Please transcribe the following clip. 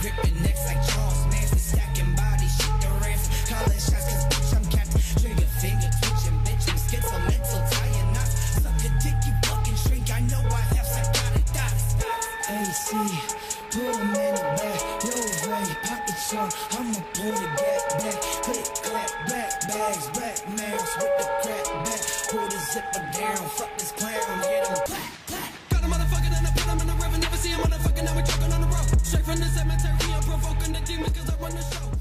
gripping necks like Charles Manson, stacking bodies, the calling shots, cause bitch, I'm captain, trigger finger twitching, bitch, I'm schizomental, tying knots, suck a dick, you fucking shrink, I know I have psychotic thoughts. AC, put a man in back, yo, Ray, pocket shot, I'ma pull the back, click, clap, black bags, black masks with the crap back, pull the zipper down, fuck this clown. in the demon cause I run the show.